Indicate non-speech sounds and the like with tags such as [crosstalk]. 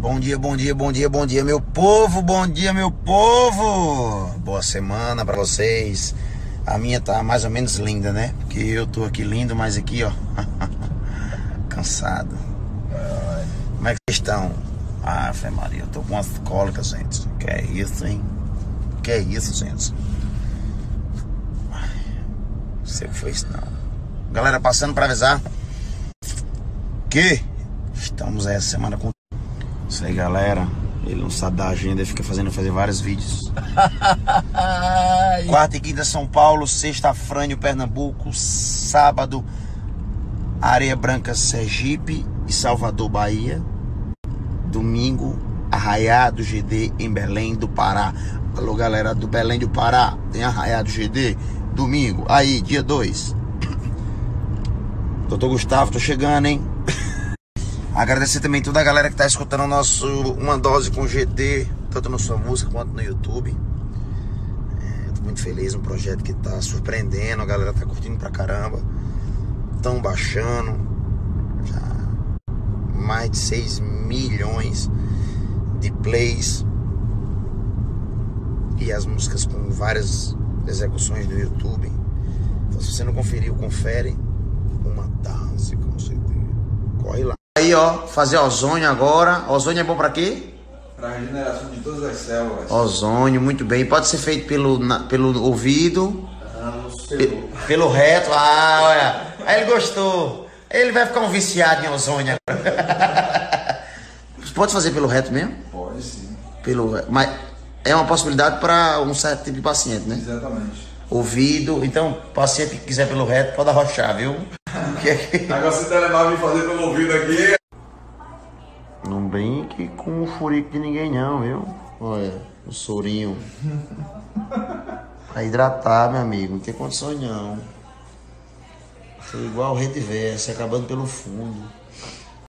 Bom dia, bom dia, bom dia, bom dia, meu povo, bom dia, meu povo. Boa semana pra vocês. A minha tá mais ou menos linda, né? Porque eu tô aqui lindo, mas aqui, ó, [laughs] cansado. Como é que vocês estão? Ah, Fé Maria, eu tô com umas cólicas, gente. Que é isso, hein? Que é isso, gente? Não sei o que foi isso, não. Galera, passando pra avisar que estamos essa semana com. Isso aí, galera. Ele não sabe da agenda, ele fica fazendo fazer vários vídeos. [laughs] Quarta e quinta São Paulo, sexta Frânio, Pernambuco, sábado Areia Branca, Sergipe e Salvador, Bahia. Domingo, Arraiá do GD em Belém do Pará. Alô, galera do Belém do Pará, tem Arraiá do GD. Domingo, aí, dia 2. [coughs] Doutor Gustavo, tô chegando, hein? Agradecer também toda a galera que tá escutando o nosso Uma Dose com GT, tanto na sua música quanto no YouTube. É, tô muito feliz, um projeto que tá surpreendendo, a galera tá curtindo pra caramba. Tão baixando. Já mais de 6 milhões de plays. E as músicas com várias execuções no YouTube. Então se você não conferiu, confere. Uma dose com GT. Aí, ó, fazer ozônio agora. Ozônio é bom pra quê? Para a regeneração de todas as células. Ozônio, muito bem. Pode ser feito pelo, na- pelo ouvido, Anos pe- pelo reto. Ah, olha. Aí ele gostou. Ele vai ficar um viciado em ozônio agora. [laughs] Pode fazer pelo reto mesmo? Pode sim, Pelo, mas é uma possibilidade para um certo tipo de paciente, né? exatamente. Ouvido. Então, paciente que quiser pelo reto, pode arrochar, viu? Que- que- Agora se telemar me fazer pelo ouvido aqui. Não brinque com o furico de ninguém não, viu? Olha, o sorinho. [laughs] Pra hidratar, meu amigo, não tem condições não. Foi igual o rede verso, acabando pelo fundo.